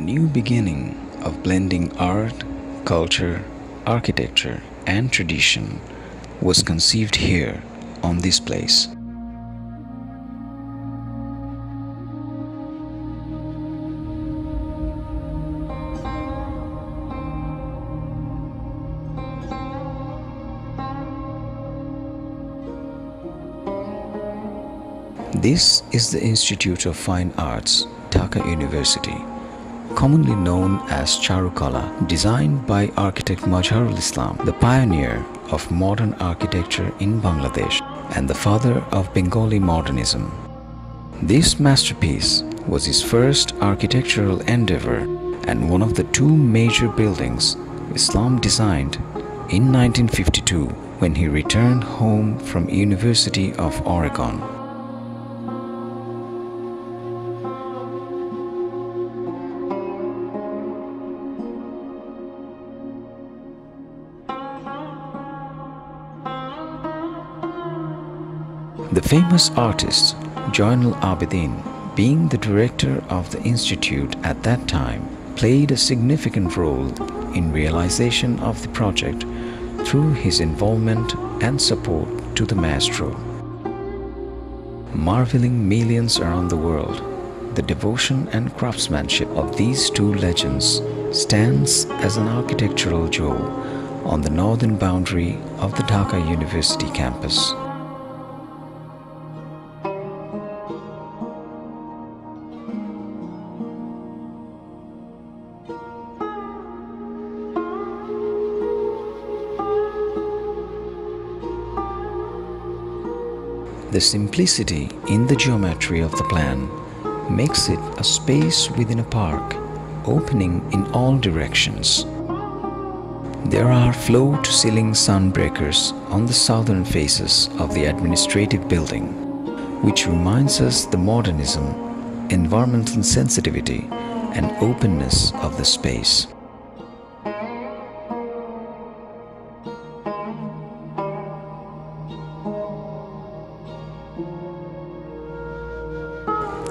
new beginning of blending art, culture, architecture, and tradition was conceived here on this place. This is the Institute of Fine Arts, Dhaka University, commonly known as Charukala, designed by architect Mazharul Islam, the pioneer of modern architecture in Bangladesh and the father of Bengali modernism. This masterpiece was his first architectural endeavor and one of the two major buildings Islam designed in 1952 when he returned home from University of Oregon. The famous artist Zainul Abedin, being the director of the institute at that time, played a significant role in realization of the project through his involvement and support to the maestro. Marveling millions around the world, the devotion and craftsmanship of these two legends stands as an architectural jewel on the northern boundary of the Dhaka University campus. The simplicity in the geometry of the plan makes it a space within a park, opening in all directions. There are floor to ceiling sunbreakers on the southern faces of the administrative building, which reminds us the modernism, environmental sensitivity, and openness of the space.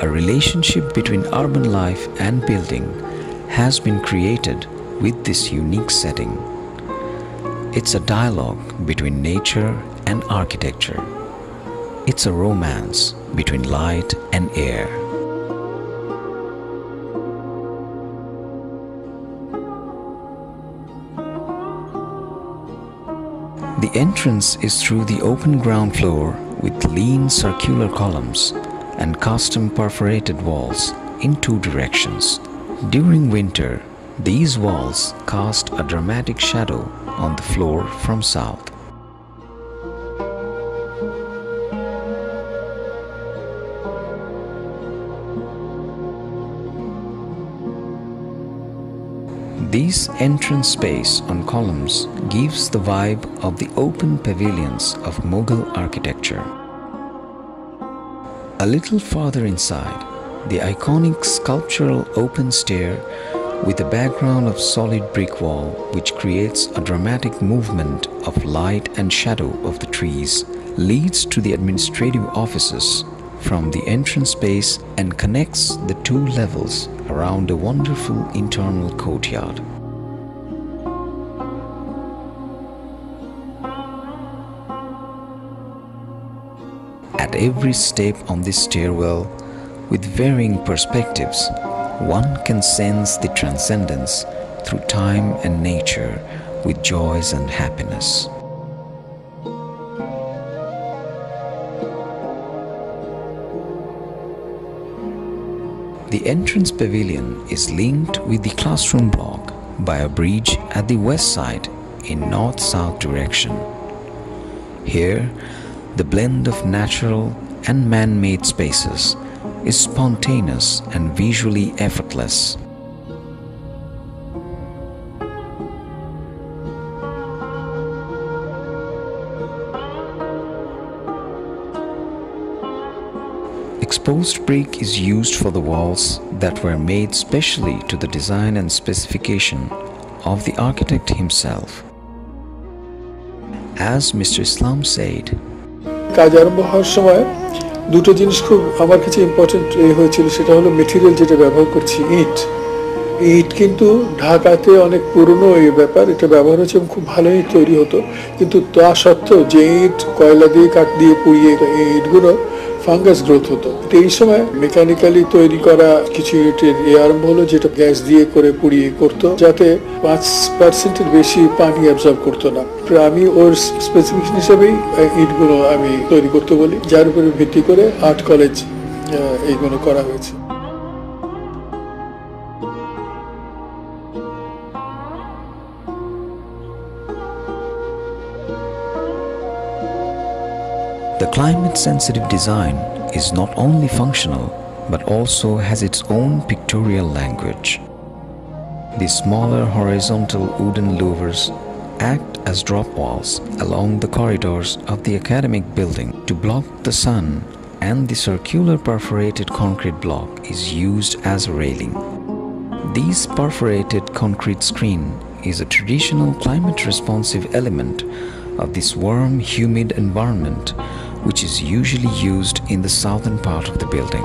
A relationship between urban life and building has been created with this unique setting. It's a dialogue between nature and architecture. It's a romance between light and air. The entrance is through the open ground floor with lean circular columns and custom perforated walls in two directions. During winter, these walls cast a dramatic shadow on the floor from south. This entrance space on columns gives the vibe of the open pavilions of Mughal architecture. A little farther inside, the iconic sculptural open stair with a background of solid brick wall which creates a dramatic movement of light and shadow of the trees leads to the administrative offices from the entrance space and connects the two levels around a wonderful internal courtyard. At every step on this stairwell, with varying perspectives, one can sense the transcendence through time and nature with joys and happiness. The entrance pavilion is linked with the classroom block by a bridge at the west side in north-south direction. Here, the blend of natural and man-made spaces is spontaneous and visually effortless. Exposed brick is used for the walls that were made specially to the design and specification of the architect himself. As Mr. Islam said, কাজ আরম্ভ হওয়ার সময় দুটো জিনিস খুব আমার কাছে important হয়েছিল সেটা হলো মেটেরিয়াল যেটা ব্যবহার করছি ইট ইট কিন্তু ঢাকাতে অনেক পুরনো এই ব্যাপার এটা ব্যবহার হচ্ছে এবং খুব ভালোই তৈরি হতো কিন্তু তা সত্ত্বেও যে ইট কয়লা দিয়ে কাঠ দিয়ে পুড়িয়ে এই ইটগুলো ফাঙ্গাস গ্রোথ হতো। তো এই সময় মেকানিক্যালি তৈরি করা কিছু ইউনিটের এ আরম্ভ হলো, যেটা গ্যাস দিয়ে করে পুড়িয়ে করতো, যাতে পাঁচ পার্সেন্টের বেশি পানি অ্যাবজর্ব করতো না। আমি ওর স্পেসিফিকেশন হিসেবেই ইটগুলো আমি তৈরি করতে বলি, যার উপরে ভিত্তি করে আর্ট কলেজ এইগুলো করা হয়েছে। The climate sensitive design is not only functional but also has its own pictorial language. The smaller horizontal wooden louvers act as drop walls along the corridors of the academic building to block the sun and the circular perforated concrete block is used as a railing. This perforated concrete screen is a traditional climate responsive element of this warm, humid environment which is usually used in the southern part of the building.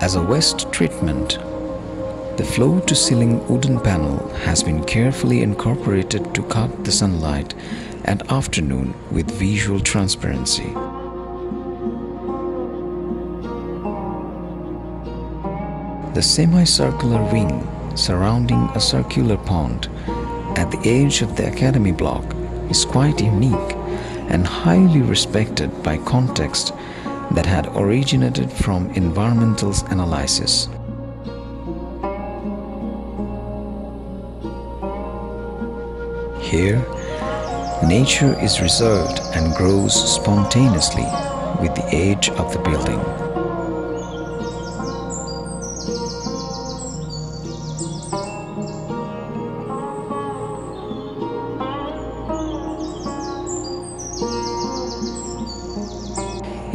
As a west treatment, the floor to ceiling wooden panel has been carefully incorporated to cut the sunlight and afternoon with visual transparency. The semicircular wing surrounding a circular pond at the edge of the academy block is quite unique and highly respected by context that had originated from environmental analysis. Here, nature is reserved and grows spontaneously with the age of the building.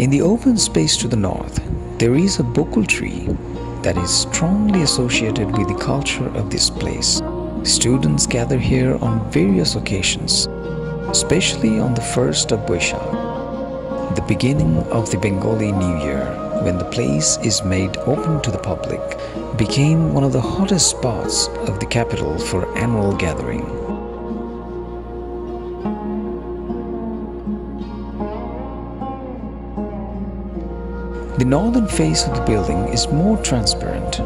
In the open space to the north, there is a bokul tree that is strongly associated with the culture of this place. Students gather here on various occasions, especially on the first of Boishak, the beginning of the Bengali New Year, when the place is made open to the public, became one of the hottest spots of the capital for annual gathering. The northern face of the building is more transparent,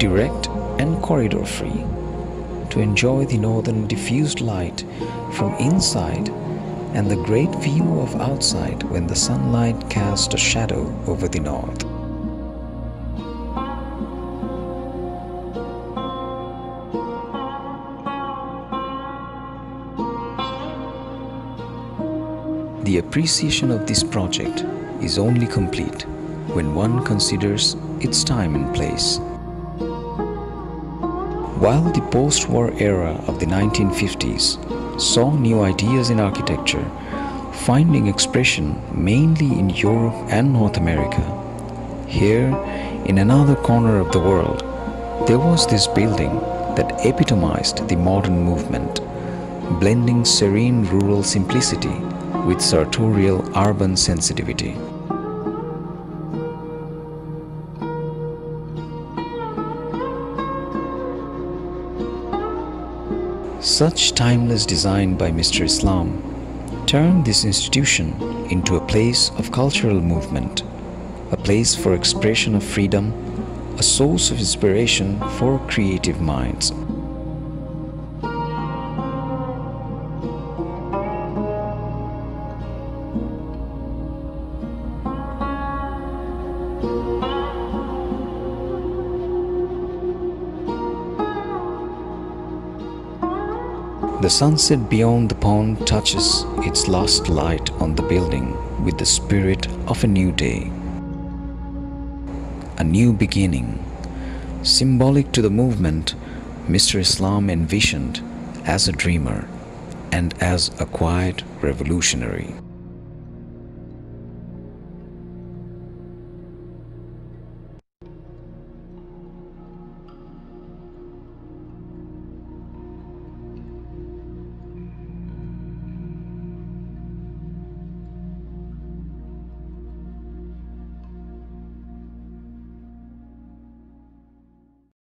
direct, and corridor free. To enjoy the northern diffused light from inside and the great view of outside when the sunlight casts a shadow over the north. The appreciation of this project is only complete when one considers its time and place. While the post war era of the 1950s saw new ideas in architecture finding expression mainly in Europe and North America, here in another corner of the world, there was this building that epitomized the modern movement, blending serene rural simplicity with sartorial urban sensitivity. Such timeless design by Mr. Islam turned this institution into a place of cultural movement, a place for expression of freedom, a source of inspiration for creative minds. The sunset beyond the pond touches its last light on the building with the spirit of a new day. A new beginning, symbolic to the movement Mr. Islam envisioned as a dreamer and as a quiet revolutionary.